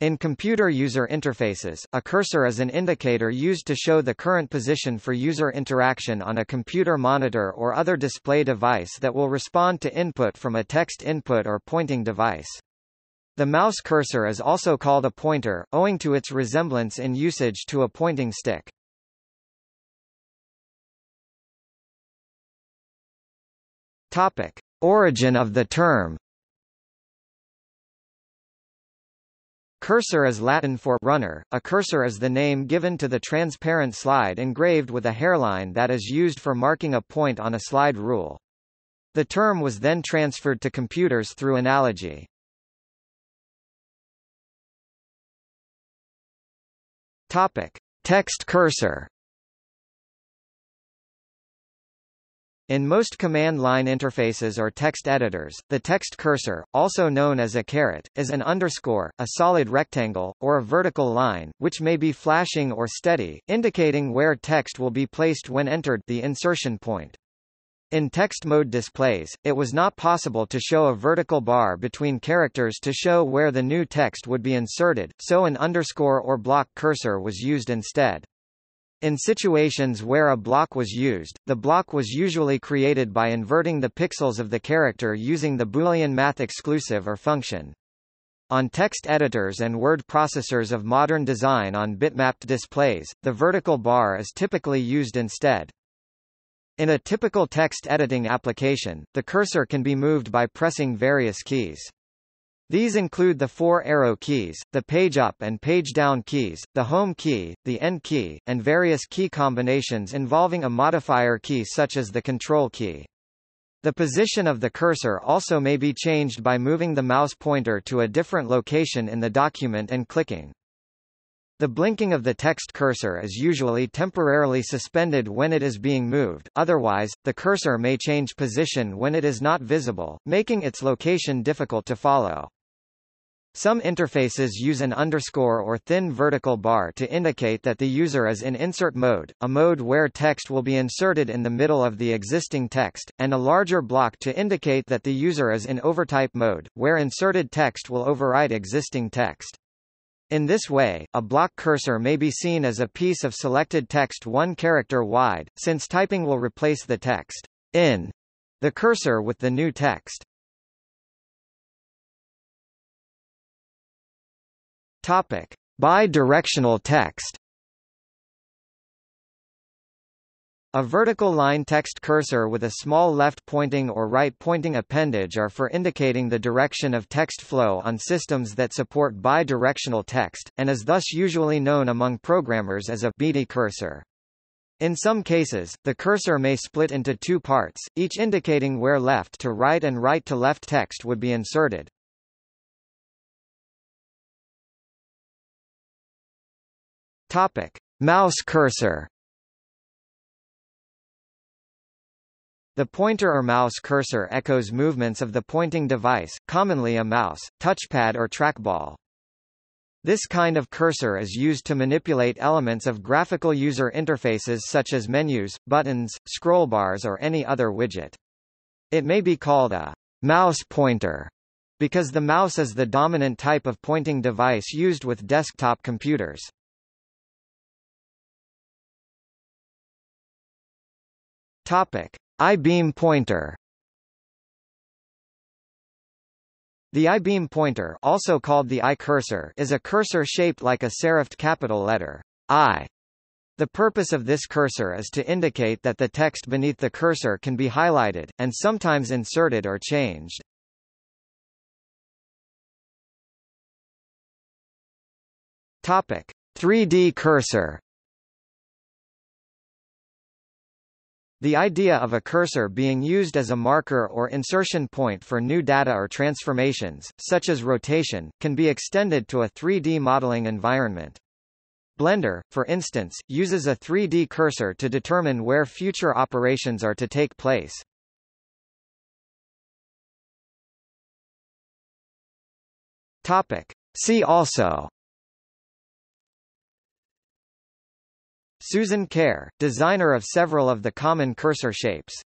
In computer user interfaces, a cursor is an indicator used to show the current position for user interaction on a computer monitor or other display device that will respond to input from a text input or pointing device. The mouse cursor is also called a pointer, owing to its resemblance in usage to a pointing stick. Topic. Origin of the term Cursor is Latin for runner. A cursor is the name given to the transparent slide engraved with a hairline that is used for marking a point on a slide rule. The term was then transferred to computers through analogy. Topic: Text cursor. In most command line interfaces or text editors, the text cursor, also known as a caret, is an underscore, a solid rectangle, or a vertical line, which may be flashing or steady, indicating where text will be placed when entered the insertion point. In text mode displays, it was not possible to show a vertical bar between characters to show where the new text would be inserted, so an underscore or block cursor was used instead. In situations where a block was used, the block was usually created by inverting the pixels of the character using the Boolean math exclusive or function. On text editors and word processors of modern design on bitmapped displays, the vertical bar is typically used instead. In a typical text editing application, the cursor can be moved by pressing various keys. These include the four arrow keys, the page up and page down keys, the home key, the end key, and various key combinations involving a modifier key such as the control key. The position of the cursor also may be changed by moving the mouse pointer to a different location in the document and clicking. The blinking of the text cursor is usually temporarily suspended when it is being moved, otherwise, the cursor may change position when it is not visible, making its location difficult to follow. Some interfaces use an underscore or thin vertical bar to indicate that the user is in insert mode, a mode where text will be inserted in the middle of the existing text, and a larger block to indicate that the user is in overtype mode, where inserted text will overwrite existing text. In this way, a block cursor may be seen as a piece of selected text one character wide, since typing will replace the text in the cursor with the new text. Topic: Bi-directional text. A vertical line text cursor with a small left-pointing or right-pointing appendage are for indicating the direction of text flow on systems that support bi-directional text, and is thus usually known among programmers as a bidi cursor. In some cases, the cursor may split into two parts, each indicating where left to right and right to left text would be inserted. Topic: Mouse cursor. The pointer or mouse cursor echoes movements of the pointing device, commonly a mouse, touchpad or trackball. This kind of cursor is used to manipulate elements of graphical user interfaces such as menus, buttons, scrollbars or any other widget. It may be called a mouse pointer because the mouse is the dominant type of pointing device used with desktop computers. Topic: I-beam pointer. The I-beam pointer, also called the I-cursor, is a cursor shaped like a serifed capital letter I. The purpose of this cursor is to indicate that the text beneath the cursor can be highlighted, and sometimes inserted or changed. Topic: 3D cursor. The idea of a cursor being used as a marker or insertion point for new data or transformations, such as rotation, can be extended to a 3D modeling environment. Blender, for instance, uses a 3D cursor to determine where future operations are to take place. Topic. See also Susan Kare, designer of several of the common cursor shapes.